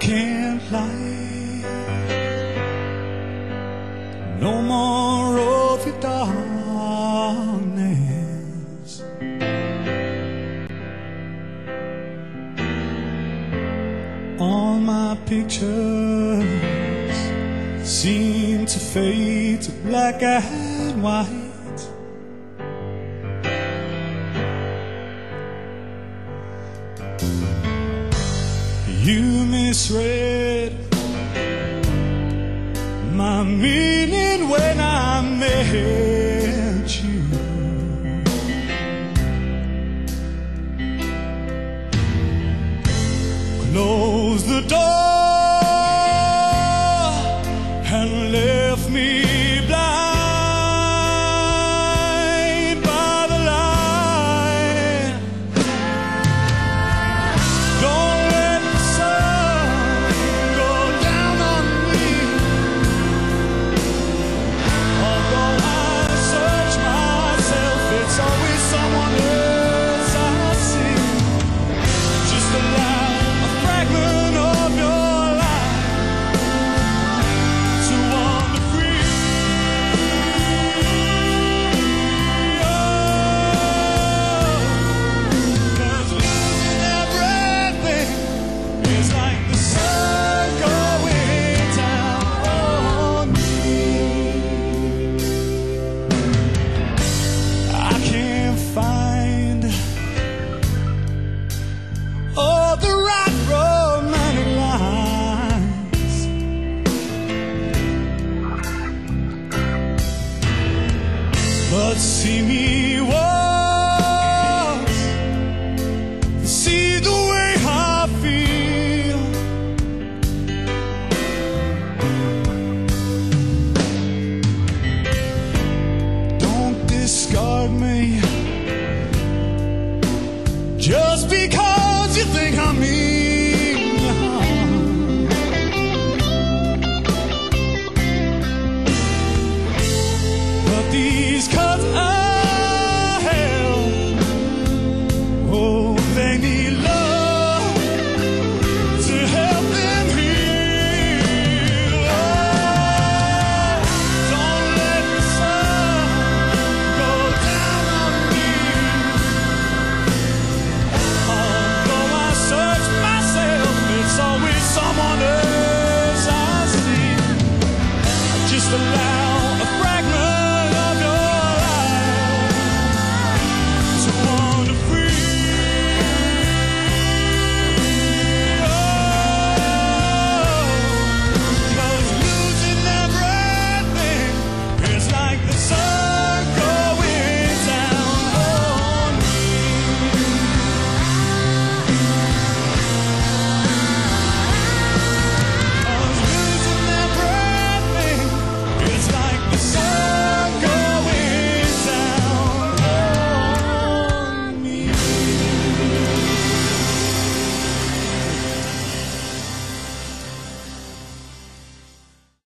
can't lie. No more of your darkness. All my pictures seem to fade to black and white. You misread my meaning when I met you. Close the door. But see me once, see the way I feel. Don't discard me just because you think I'm evil.